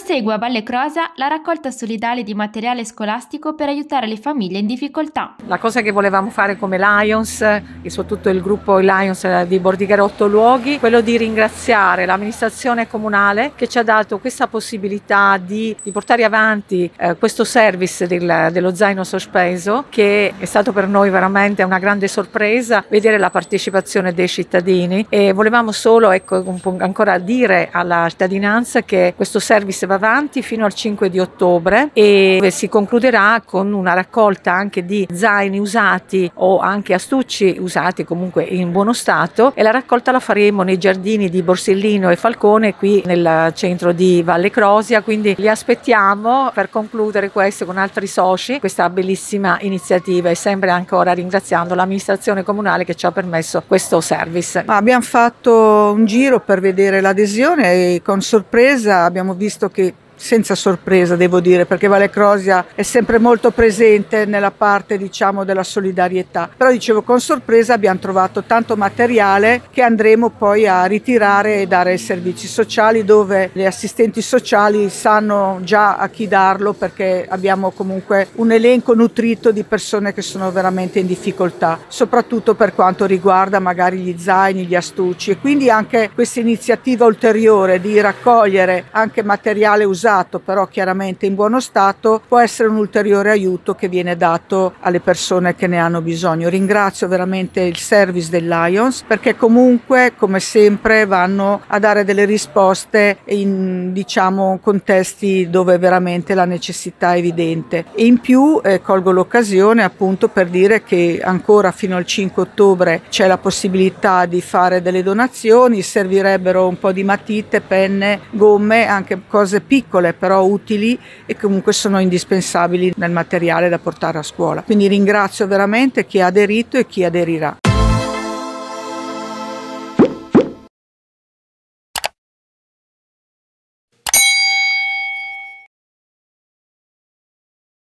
Prosegue a Valle Crosa la raccolta solidale di materiale scolastico per aiutare le famiglie in difficoltà. La cosa che volevamo fare come Lions e soprattutto il gruppo Lions di Bordighera Otto Luoghi, quello di ringraziare l'amministrazione comunale che ci ha dato questa possibilità di, di portare avanti eh, questo service del, dello zaino sospeso che è stato per noi veramente una grande sorpresa vedere la partecipazione dei cittadini e volevamo solo ecco, ancora dire alla cittadinanza che questo service va avanti fino al 5 di ottobre e si concluderà con una raccolta anche di zaini usati o anche astucci usati comunque in buono stato. E la raccolta la faremo nei giardini di Borsellino e Falcone qui nel centro di Valle Crosia. Quindi li aspettiamo per concludere questo con altri soci. Questa bellissima iniziativa e sempre ancora ringraziando l'amministrazione comunale che ci ha permesso questo service. Abbiamo fatto un giro per vedere l'adesione e con sorpresa abbiamo visto che que senza sorpresa devo dire perché Valle Crosia è sempre molto presente nella parte diciamo della solidarietà. Però dicevo con sorpresa abbiamo trovato tanto materiale che andremo poi a ritirare e dare ai servizi sociali dove le assistenti sociali sanno già a chi darlo perché abbiamo comunque un elenco nutrito di persone che sono veramente in difficoltà soprattutto per quanto riguarda magari gli zaini, gli astucci e quindi anche questa iniziativa ulteriore di raccogliere anche materiale usato usato però chiaramente in buono stato può essere un ulteriore aiuto che viene dato alle persone che ne hanno bisogno. Ringrazio veramente il service del Lions perché comunque come sempre vanno a dare delle risposte in diciamo contesti dove veramente la necessità è evidente e in più eh, colgo l'occasione appunto per dire che ancora fino al 5 ottobre c'è la possibilità di fare delle donazioni, servirebbero un po' di matite, penne, gomme, anche cose piccole piccole però utili e comunque sono indispensabili nel materiale da portare a scuola. Quindi ringrazio veramente chi ha aderito e chi aderirà.